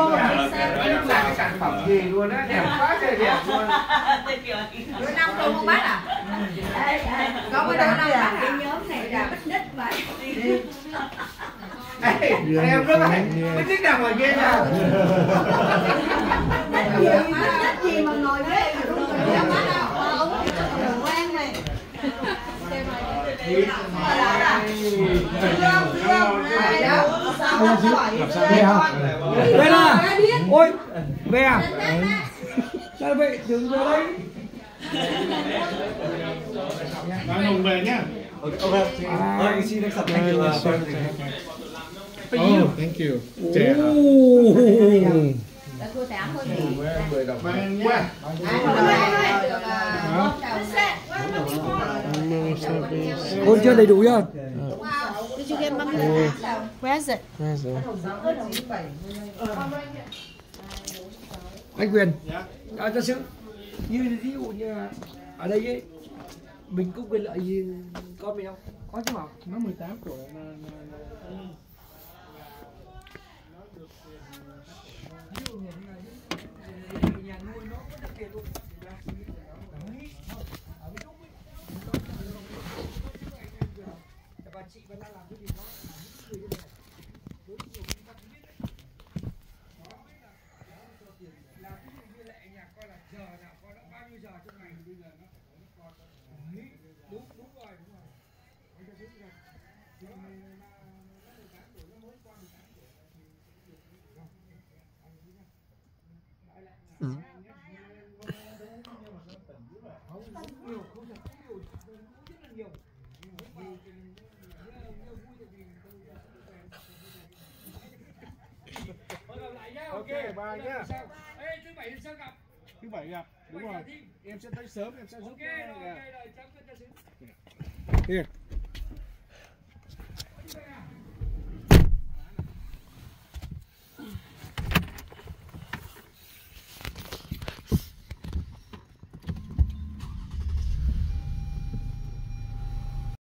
phone Nó là cái sản phẩm gì luôn á, đẹp quá trời đẹp luôn. Bữa năm tôi không bắt à? Có bữa năm năm bắt à? Cái nhóm này là bích nít mà. Ê, em rất là biết thích nào ngoài kia nha. Bích gì mà ngồi ghế mà rung rồi dám bắt đâu. Ông đừng quen này. về hả về là ôi về à sao vậy đừng về đây Nói Hùng về nhá. à, next time. Thank you. Uh, for everything. Oh, thank you. Trẻ hả? Cô ăn thôi gì? Vâng, quá. Con chưa đầy đủ chưa? You get mummy? Where's it? Anh Quyền. Dạ. À, thật sự như ví dụ như ở đây ấy, mình có quyền lợi gì con mình không? Có chứ mà. Nó 18 tuổi là, là, là... Ví dụ như là nhà nuôi nó có được tiền luôn. Đấy. Ở bên Úc ấy, và chị vẫn đang làm cái gì đó là những người như này. Đối với nhiều người ta không biết đấy. Đó mới là đó là cho tiền. Là ví dụ như lệ nhà coi là giờ nào con đã bao nhiêu giờ trong ngày bây giờ nó phải có nó con Đấy. đúng đúng rồi đúng rồi Anh ta biết rồi. Thì mà nó 18 tuổi nó mới qua 18 tuổi thì không nhiều không thật không nhiều cũng rất là nhiều vì vui tại vì tôi gặp lại bye nhá. ê thứ bảy sao gặp Thứ bảy gặp. Đúng rồi. Em sẽ tới sớm, em sẽ giúp ok em. rồi ok rồi chấm cho xíu Here.